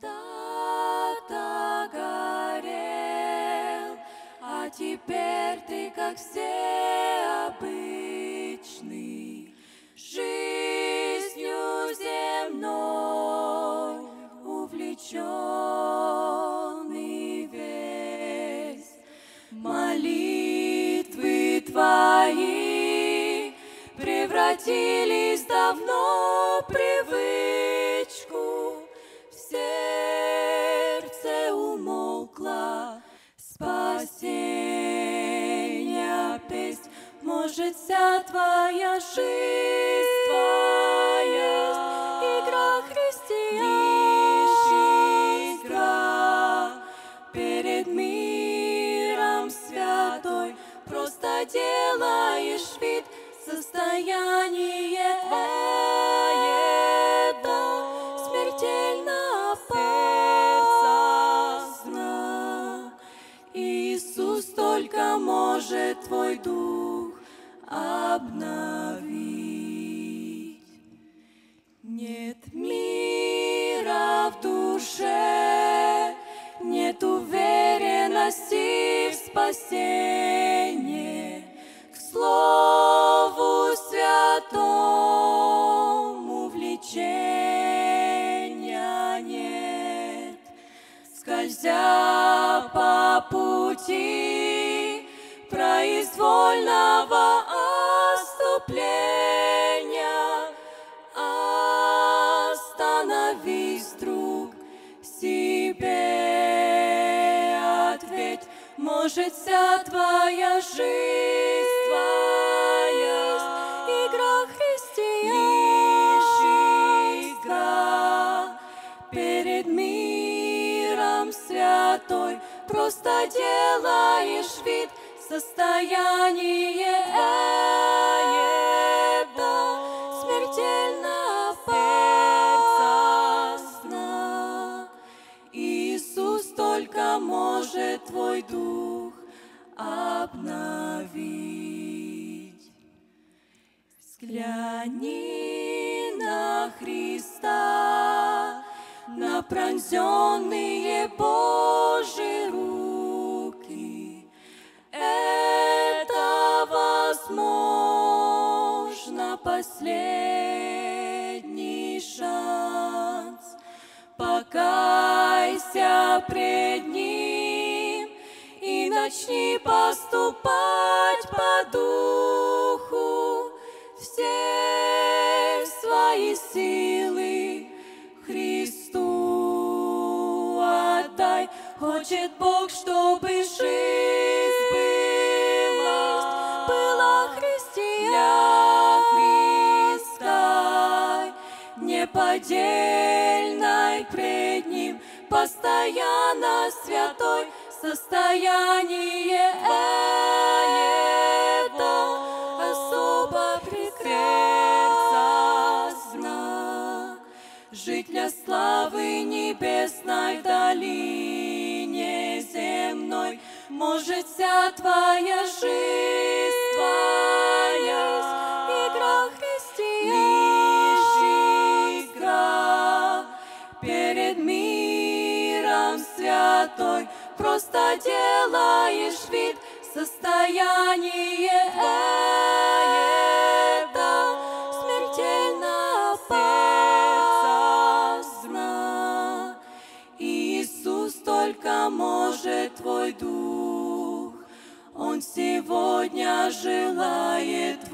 Когда-то горел, а теперь ты, как все обычный, жизнью земной увлеченный весь. Молитвы твои превратились давно твоя жизнь твоя игра христиан, перед миром святой, просто делаешь вид состояние это смертельно опасно. Иисус только может твой дух обновить. Нет мира в душе, нет уверенности в спасении. К Слову Святому влечения нет. Скользя по пути друг, себе. Ответь, может, вся твоя жизнь твоя игра христиан, игра. Перед миром святой, просто делаешь вид состояние может твой дух обновить. Взгляни на Христа, на пронзенные Божьи руки. Это возможно последний шанс. Покайся пред Ним начни поступать по духу. Все свои силы Христу отдай. Хочет Бог, чтобы жизнь была, была христиан Христа, неподдельной пред Ним, постоянно святой состояние это особо прекрасно. Жить для славы небесной в долине земной может вся твоя жизнь твоя игра христиан, перед миром святой, просто делаешь вид состояние это смертельно опасно. Иисус только может твой дух, Он сегодня желает